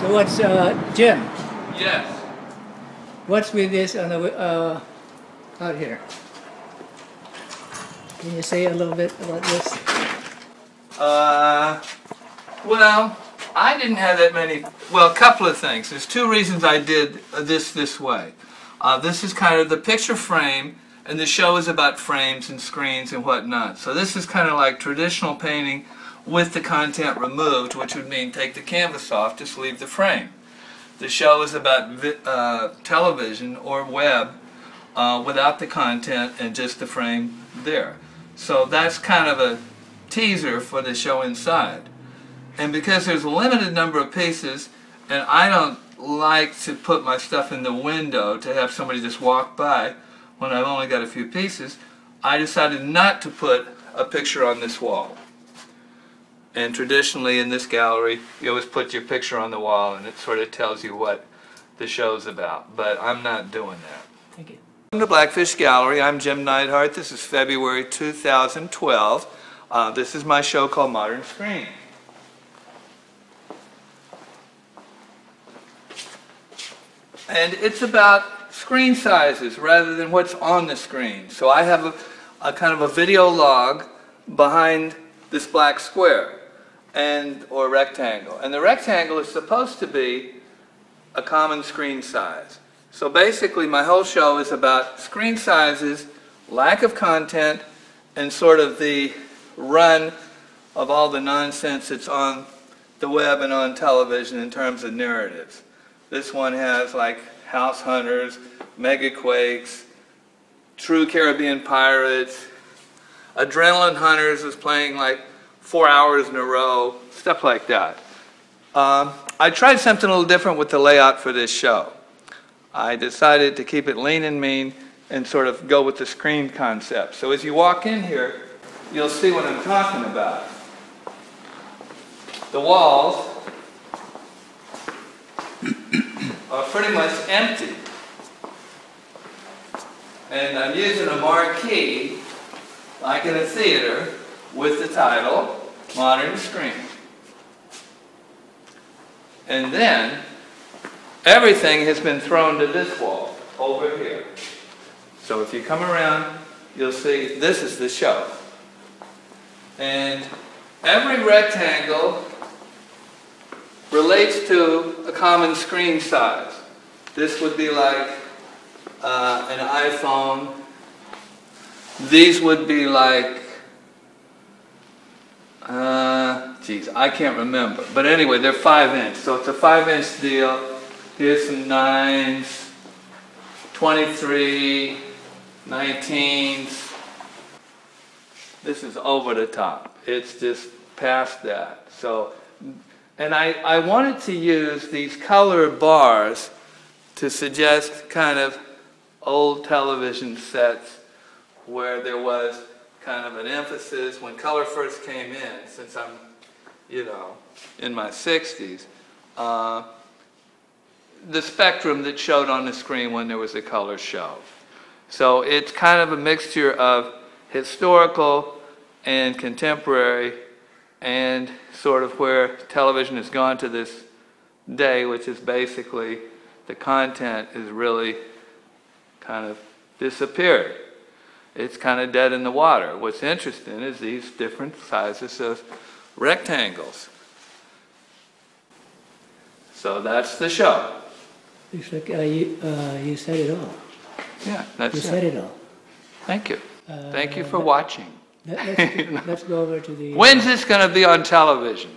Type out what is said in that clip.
So what's uh, Jim? Yes. What's with this on the uh, out here? Can you say a little bit about this? Uh, well, I didn't have that many. Well, a couple of things. There's two reasons I did this this way. Uh, this is kind of the picture frame, and the show is about frames and screens and whatnot. So this is kind of like traditional painting with the content removed, which would mean take the canvas off, just leave the frame. The show is about uh, television or web uh, without the content and just the frame there. So that's kind of a teaser for the show inside. And because there's a limited number of pieces, and I don't like to put my stuff in the window to have somebody just walk by when I've only got a few pieces, I decided not to put a picture on this wall. And traditionally in this gallery, you always put your picture on the wall and it sort of tells you what the show's about. But I'm not doing that. Thank you. Welcome to Blackfish Gallery. I'm Jim Neidhardt. This is February 2012. Uh, this is my show called Modern Screen. And it's about screen sizes rather than what's on the screen. So I have a, a kind of a video log behind this black square and or rectangle. And the rectangle is supposed to be a common screen size. So basically my whole show is about screen sizes, lack of content, and sort of the run of all the nonsense that's on the web and on television in terms of narratives. This one has like House Hunters, Megaquakes, True Caribbean Pirates, Adrenaline Hunters is playing like four hours in a row, stuff like that. Um, I tried something a little different with the layout for this show. I decided to keep it lean and mean and sort of go with the screen concept. So as you walk in here, you'll see what I'm talking about. The walls are pretty much empty. And I'm using a marquee, like in a theater, with the title, Modern Screen. And then, everything has been thrown to this wall, over here. So if you come around, you'll see this is the show. And every rectangle relates to a common screen size. This would be like uh, an iPhone. These would be like, uh, geez, I can't remember. But anyway, they're five inch. So it's a five inch deal. Here's some nines, 23, 19s. This is over the top. It's just past that. So and I, I wanted to use these color bars to suggest kind of old television sets where there was kind of an emphasis when color first came in, since I'm, you know, in my 60s, uh, the spectrum that showed on the screen when there was a color show. So it's kind of a mixture of historical and contemporary and sort of where television has gone to this day, which is basically the content is really kind of disappeared. It's kind of dead in the water. What's interesting is these different sizes of rectangles. So that's the show. Looks like uh, you, uh, you said it all. Yeah, that's You it. said it all. Thank you. Uh, Thank you for watching. Let- Let's, let's go over to the. When's this going to be on television?